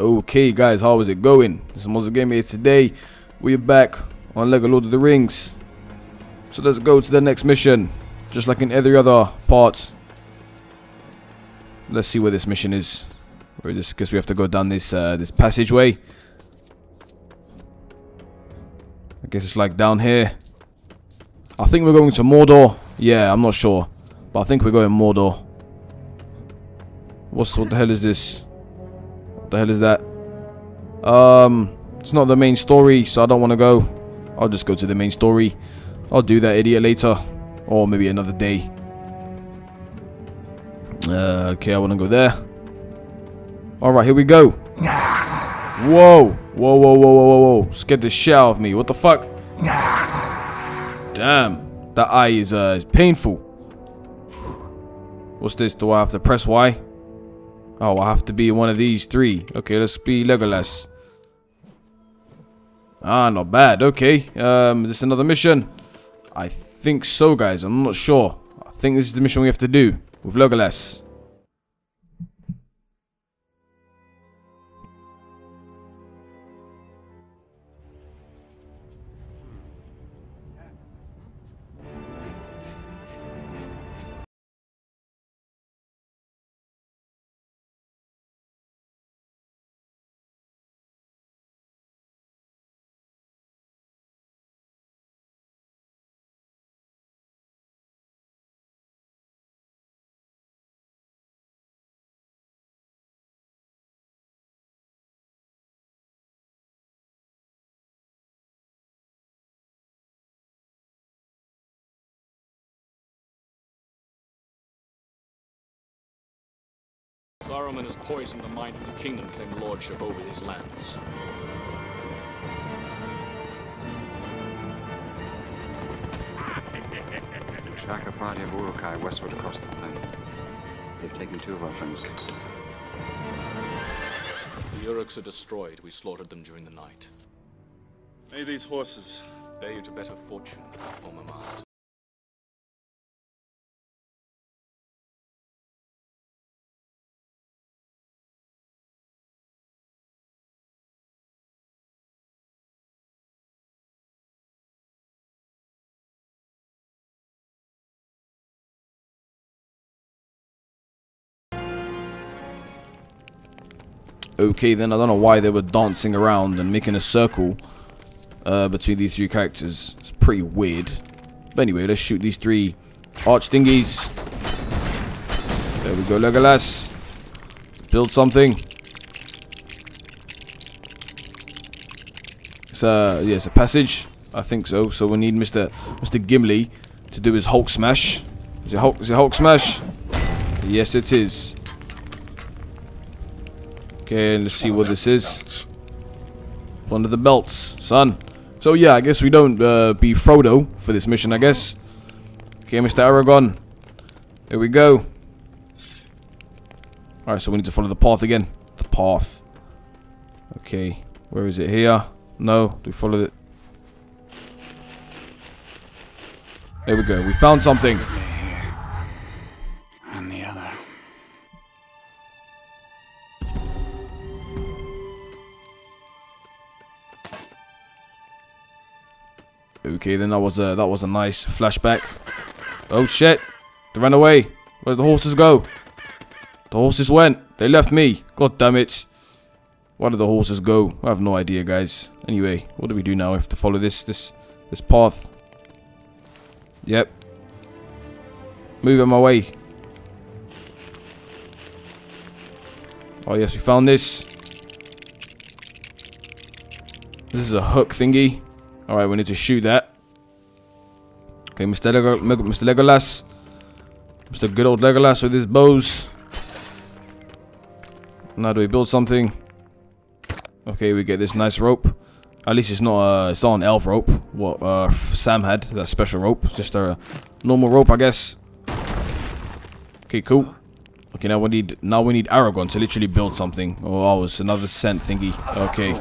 Okay, guys, how is it going? This is MozzaGamer here today. We're back on Lego Lord of the Rings. So let's go to the next mission. Just like in every other part. Let's see where this mission is. Where this? Guess we have to go down this uh, this passageway. I guess it's like down here. I think we're going to Mordor. Yeah, I'm not sure, but I think we're going Mordor. What's what the hell is this? The hell is that? Um, it's not the main story, so I don't want to go. I'll just go to the main story. I'll do that idiot later, or maybe another day. Uh, okay, I want to go there. All right, here we go. Whoa, whoa, whoa, whoa, whoa, whoa, whoa! Scared the shit out of me. What the fuck? Damn, that eye is uh is painful. What's this? Do I have to press Y? Oh, I have to be one of these three. Okay, let's be Legolas. Ah, not bad. Okay. Um, is this another mission? I think so, guys. I'm not sure. I think this is the mission we have to do with Legolas. Saruman has poisoned the mind of the kingdom claim lordship over these lands. The Shaka party of Uruk-hai westward across the plain. They've taken two of our friends captive. The Uruks are destroyed. We slaughtered them during the night. May these horses. Bear you to better fortune, our former master. Okay, then I don't know why they were dancing around and making a circle uh, between these three characters. It's pretty weird. But anyway, let's shoot these three arch thingies. There we go, Legolas. Build something. It's a yeah, it's a passage. I think so. So we need Mr. Mr. Gimli to do his Hulk smash. Is it Hulk? Is it Hulk smash? Yes, it is. Okay, let's see what this is. Of the belts, son. So yeah, I guess we don't uh, be Frodo for this mission, I guess. Okay, Mr. Aragorn. Here we go. Alright, so we need to follow the path again. The path. Okay, where is it? Here? No, do we follow it? There we go. We found something. Okay, then that was a that was a nice flashback. Oh shit! They ran away. Where'd the horses go? The horses went. They left me. God damn it! Where did the horses go? I have no idea, guys. Anyway, what do we do now? We have to follow this this this path. Yep. Move my way. Oh yes, we found this. This is a hook thingy. Alright, we need to shoot that. Okay, Mr. Mr. Legolas. Mr. Good old Legolas with his bows. Now do we build something? Okay, we get this nice rope. At least it's not uh, it's not an elf rope. What uh, Sam had, that special rope. It's just a normal rope, I guess. Okay, cool. Okay, now we need now we need Aragorn to literally build something. Oh, oh it's another scent thingy. Okay.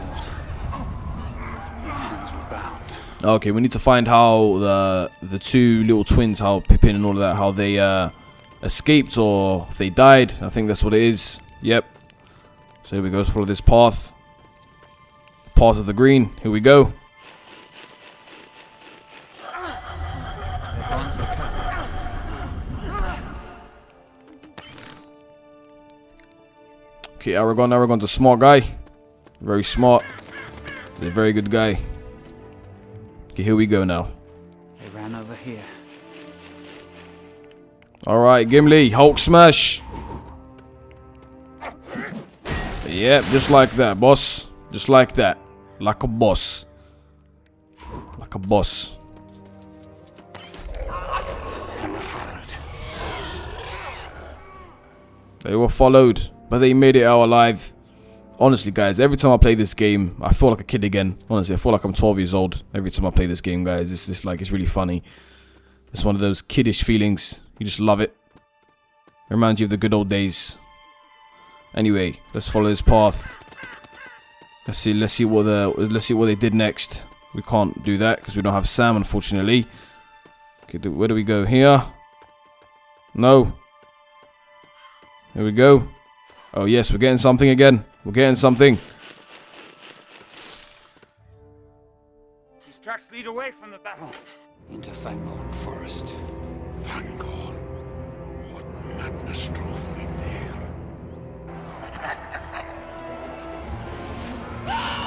Okay, we need to find how the the two little twins, how Pippin and all of that, how they uh, escaped or if they died. I think that's what it is. Yep. So here we go. Follow this path. Path of the green. Here we go. Okay, Aragorn. Aragorn's a smart guy. Very smart. He's a very good guy. Okay, here we go now. They ran over here. Alright, Gimli, Hulk smash. Yep, just like that, boss. Just like that. Like a boss. Like a boss. They were followed, but they made it out alive. Honestly, guys, every time I play this game, I feel like a kid again. Honestly, I feel like I'm 12 years old every time I play this game, guys. It's just like, it's really funny. It's one of those kiddish feelings. You just love it. It reminds you of the good old days. Anyway, let's follow this path. Let's see. Let's see what the. Let's see what they did next. We can't do that because we don't have Sam, unfortunately. Okay, where do we go? Here? No. Here we go. Oh yes, we're getting something again. We're getting something. These tracks lead away from the battle. Into Fangorn Forest. Fangor. What madness drove me there?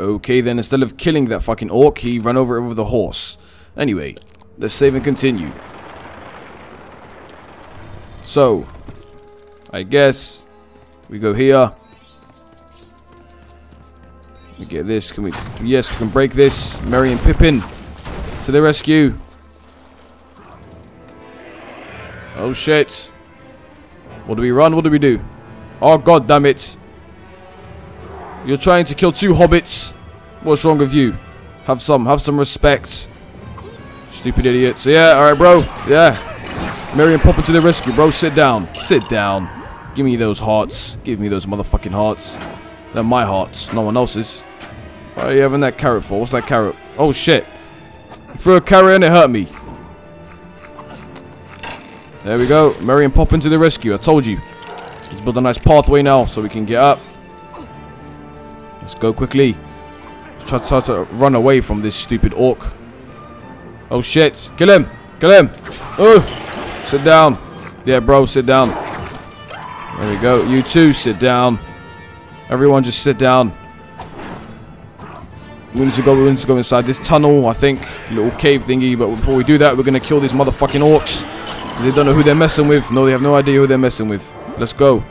Okay, then instead of killing that fucking orc, he ran over it with a horse. Anyway, let's save and continue. So, I guess we go here. We get this. Can we? Yes, we can break this. Merry and Pippin to the rescue. Oh shit! What do we run? What do we do? Oh god damn it! You're trying to kill two hobbits. What's wrong with you? Have some, have some respect. Stupid idiots. Yeah, alright, bro. Yeah. Marion, pop into the rescue, bro. Sit down. Sit down. Give me those hearts. Give me those motherfucking hearts. They're my hearts, no one else's. Why are you having that carrot for? What's that carrot? Oh, shit. You threw a carrot and it hurt me. There we go. Marion, pop into the rescue. I told you. Let's build a nice pathway now so we can get up. Let's go quickly. Try, try to run away from this stupid orc. Oh shit. Kill him. Kill him. Oh. Sit down. Yeah, bro, sit down. There we go. You too, sit down. Everyone just sit down. We need to go, we need to go inside this tunnel, I think. Little cave thingy. But before we do that, we're going to kill these motherfucking orcs. They don't know who they're messing with. No, they have no idea who they're messing with. Let's go.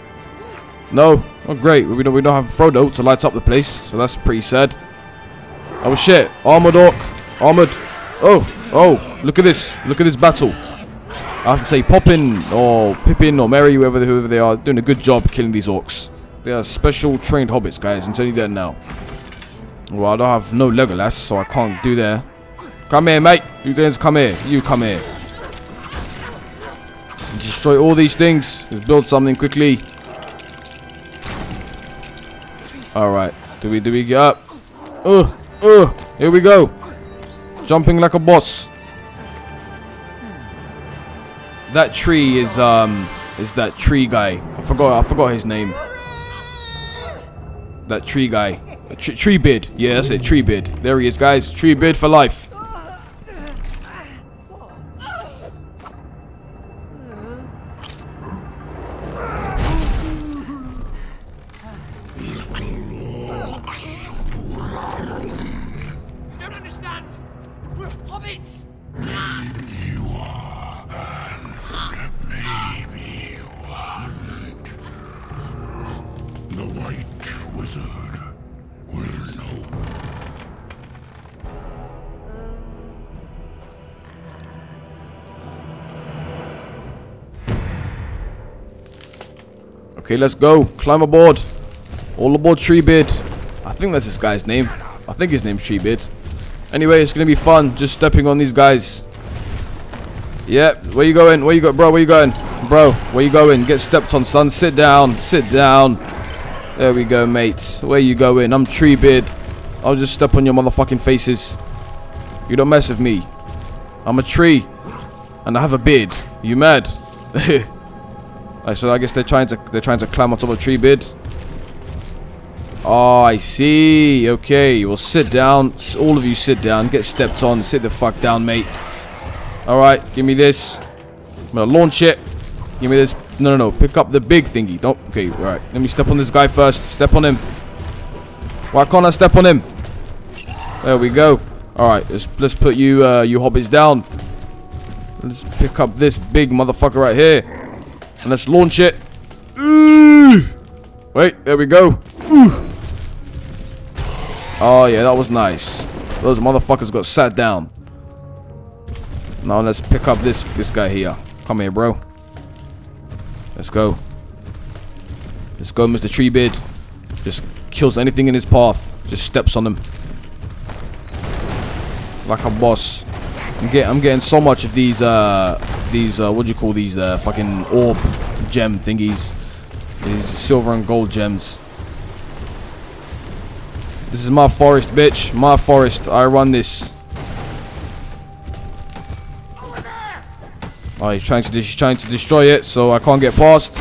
No. Oh, great. We don't, we don't have Frodo to light up the place. So that's pretty sad. Oh, shit. Armored orc. Armored. Oh. Oh. Look at this. Look at this battle. I have to say Poppin or Pippin or Merry, whoever, whoever they are, doing a good job killing these orcs. They are special trained hobbits, guys. I'm telling you that now. Well, I don't have no Legolas, so I can't do that. Come here, mate. You guys come here. You come here. Destroy all these things. Let's build something quickly. Alright. Do we do we get up? Uh, uh, here we go. Jumping like a boss. That tree is um is that tree guy. I forgot I forgot his name. That tree guy. Tr tree bid. Yeah, that's it. Tree bid. There he is, guys. Tree bid for life. Wizard will know. Okay, let's go. Climb aboard. All aboard Treebeard. I think that's this guy's name. I think his name's Treebeard. Anyway, it's gonna be fun just stepping on these guys. Yep, where you going? Where you go, bro? Where you going? bro, where you going? Get stepped on, son. Sit down. Sit down. There we go, mates. Where you going? I'm Treebeard. I'll just step on your motherfucking faces. You don't mess with me. I'm a tree. And I have a beard. You mad? Alright, so I guess they're trying to they're trying to climb on top of Treebeard. Oh, ah, I see. Okay, well, sit down. All of you sit down. Get stepped on. Sit the fuck down, mate. Alright, give me this. I'm gonna launch it. Give me this. No, no, no. Pick up the big thingy. Don't. Okay, alright. Let me step on this guy first. Step on him. Why can't I step on him? There we go. Alright, let's, let's put you, uh, you hobbits down. Let's pick up this big motherfucker right here. And let's launch it. Ooh. Wait, there we go. Ooh. Oh, yeah, that was nice. Those motherfuckers got sat down. Now let's pick up this this guy here. Come here, bro. Let's go. Let's go, Mr. Treebeard. Just kills anything in his path. Just steps on them. Like a boss. I'm, get, I'm getting so much of these, uh, these, uh, what do you call these, uh, fucking orb gem thingies. These silver and gold gems. This is my forest, bitch. My forest. I run this. Oh, he's trying to he's trying to destroy it, so I can't get past.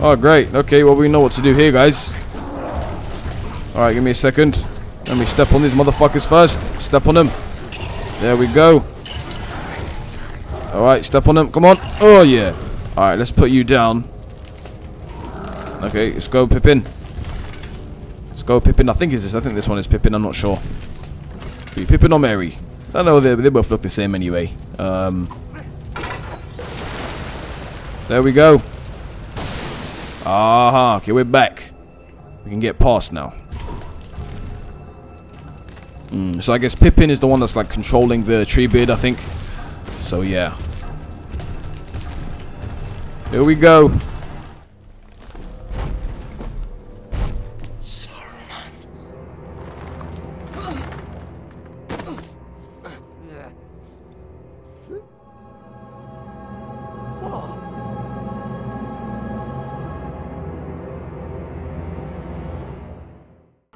Oh, great. Okay, well we know what to do here, guys. All right, give me a second. Let me step on these motherfuckers first. Step on them. There we go. All right, step on them. Come on. Oh yeah. All right, let's put you down. Okay, let's go, Pippin. Let's go, Pippin. I think is this. I think this one is Pippin. I'm not sure. Pippin or Merry? I know they they both look the same anyway. Um. There we go. Aha. Okay, we're back. We can get past now. Mm, so I guess Pippin is the one that's like controlling the tree beard, I think. So yeah. Here we go.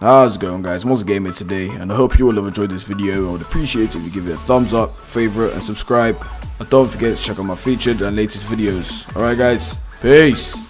How's it going guys, MozzaGamer today and I hope you all have enjoyed this video. I would appreciate it if you give it a thumbs up, favorite and subscribe. And don't forget to check out my featured and latest videos. Alright guys, peace!